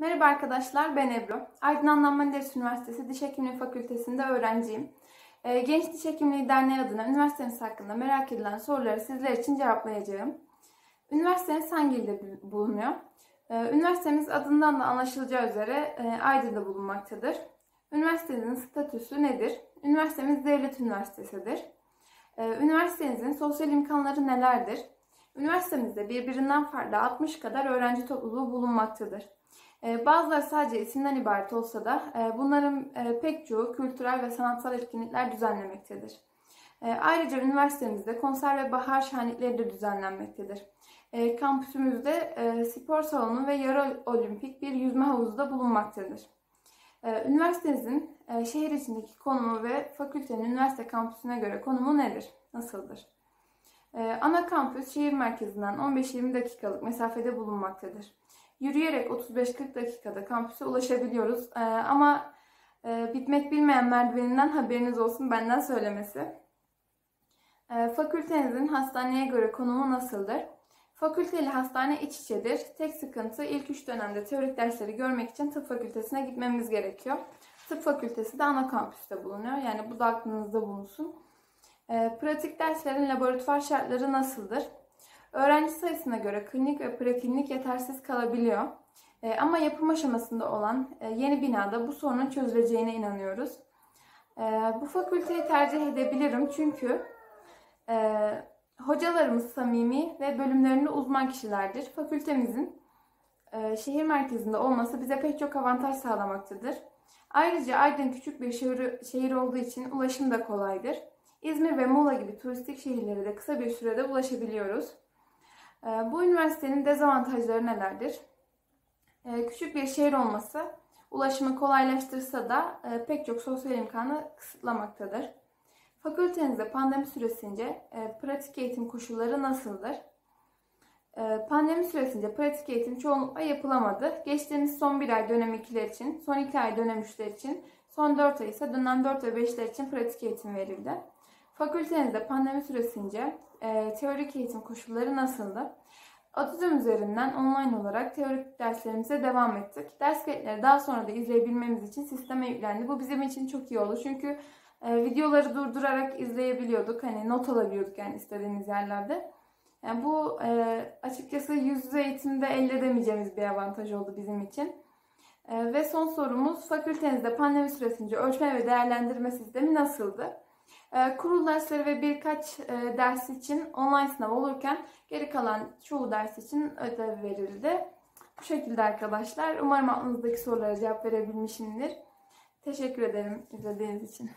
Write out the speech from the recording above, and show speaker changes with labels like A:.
A: Merhaba arkadaşlar, ben Ebru. Aydın Adnan Menderes Üniversitesi Diş Hekimliği Fakültesi'nde öğrenciyim. Ee, Genç Diş Hekimliği Derneği adına üniversiteniz hakkında merak edilen soruları sizler için cevaplayacağım. Üniversiteniz hangi ilde bulunuyor? Ee, üniversitemiz adından da anlaşılacağı üzere e, Aydın'da bulunmaktadır. Üniversitenizin statüsü nedir? Üniversitemiz devlet üniversitesidir. Ee, üniversitenizin sosyal imkanları nelerdir? Üniversitemizde birbirinden farklı 60 kadar öğrenci topluluğu bulunmaktadır. Ee, bazıları sadece isimden ibaret olsa da e, bunların e, pek çoğu kültürel ve sanatsal etkinlikler düzenlemektedir. E, ayrıca üniversitemizde konser ve bahar şenlikleri de düzenlenmektedir. Kampüsümüzde spor salonu ve yarı olimpik bir yüzme havuzu da bulunmaktadır. Üniversitenizin şehir içindeki konumu ve fakültenin üniversite kampüsüne göre konumu nedir? Nasıldır? Ana kampüs şehir merkezinden 15-20 dakikalık mesafede bulunmaktadır. Yürüyerek 35-40 dakikada kampüse ulaşabiliyoruz. Ee, ama e, bitmek bilmeyen merdiveninden haberiniz olsun benden söylemesi. Ee, fakültenizin hastaneye göre konumu nasıldır? Fakülteli hastane iç içedir. Tek sıkıntı ilk 3 dönemde teorik dersleri görmek için tıp fakültesine gitmemiz gerekiyor. Tıp fakültesi de ana kampüste bulunuyor. Yani bu da aklınızda bulunsun. Ee, pratik derslerin laboratuvar şartları nasıldır? Öğrenci sayısına göre klinik ve preklinik yetersiz kalabiliyor. E, ama yapım aşamasında olan e, yeni binada bu sorunun çözüleceğine inanıyoruz. E, bu fakülteyi tercih edebilirim çünkü hocalarımız samimi ve bölümlerinde uzman kişilerdir. Fakültemizin şehir merkezinde olması bize pek çok avantaj sağlamaktadır. Ayrıca Aydın küçük bir şehir, şehir olduğu için ulaşım da kolaydır. İzmir ve Muğla gibi turistik şehirlere de kısa bir sürede ulaşabiliyoruz. Ee, bu üniversitenin dezavantajları nelerdir? Ee, küçük bir şehir olması ulaşımı kolaylaştırsa da e, pek çok sosyal imkanı kısıtlamaktadır. Fakültenizde pandemi süresince e, pratik eğitim koşulları nasıldır? E, pandemi süresince pratik eğitim çoğunlukla yapılamadı. Geçtiğimiz son bir ay dönem 2'ler için, son 2 ay dönem 3'ler için, son 4 ay ise dönem 4 ve 5'ler için pratik eğitim verildi. Fakültenizde pandemi süresince e, teorik eğitim koşulları nasıldı? Atizm üzerinden online olarak teorik derslerimize devam ettik. Ders kayıtları daha sonra da izleyebilmemiz için sisteme yüklendi. Bu bizim için çok iyi oldu. Çünkü e, videoları durdurarak izleyebiliyorduk. Hani not alabiliyorduk yani istediğimiz yerlerde. Yani bu e, açıkçası yüz yüze eğitimde elde edemeyeceğimiz bir avantaj oldu bizim için. E, ve son sorumuz fakültenizde pandemi süresince ölçme ve değerlendirme sistemi nasıldı? Ee, kurul dersleri ve birkaç e, ders için online sınav olurken geri kalan çoğu ders için ödev verildi. Bu şekilde arkadaşlar. Umarım aklınızdaki sorulara cevap verebilmişimdir. Teşekkür ederim izlediğiniz için.